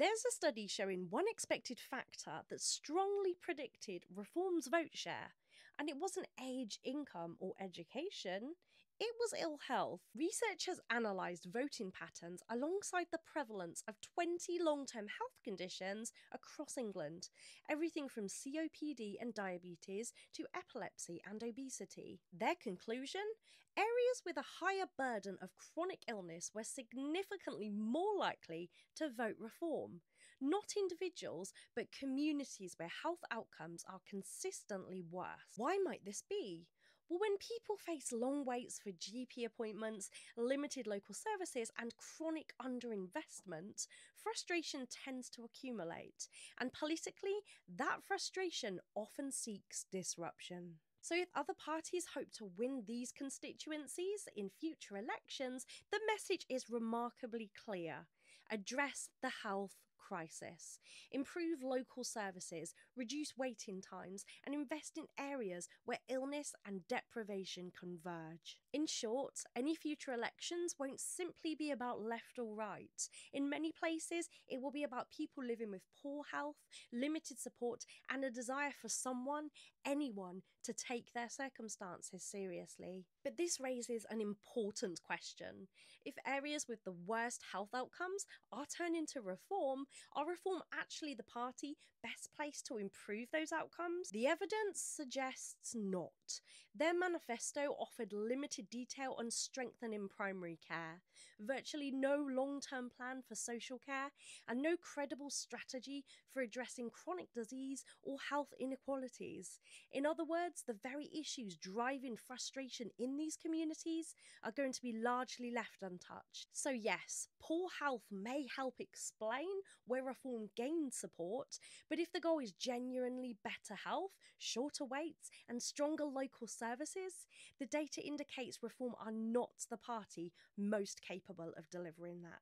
There's a study showing one expected factor that strongly predicted reform's vote share, and it wasn't age, income, or education. It was ill health. Researchers analysed voting patterns alongside the prevalence of 20 long term health conditions across England, everything from COPD and diabetes to epilepsy and obesity. Their conclusion areas with a higher burden of chronic illness were significantly more likely to vote reform. Not individuals, but communities where health outcomes are consistently worse. Why might this be? Well, when people face long waits for GP appointments, limited local services, and chronic underinvestment, frustration tends to accumulate. And politically, that frustration often seeks disruption. So, if other parties hope to win these constituencies in future elections, the message is remarkably clear address the health crisis, improve local services, reduce waiting times, and invest in areas where illness and deprivation converge. In short, any future elections won't simply be about left or right. In many places, it will be about people living with poor health, limited support, and a desire for someone, anyone, to take their circumstances seriously. But this raises an important question. If areas with the worst health outcomes are turned into reform, are reform actually the party best placed to improve those outcomes? The evidence suggests not. Their manifesto offered limited detail on strengthening primary care, virtually no long term plan for social care, and no credible strategy for addressing chronic disease or health inequalities. In other words, the very issues driving frustration in these communities are going to be largely left untouched. So, yes, poor health may help explain where reform gained support, but if the goal is genuinely better health, shorter waits, and stronger local services, the data indicates reform are not the party most capable of delivering that.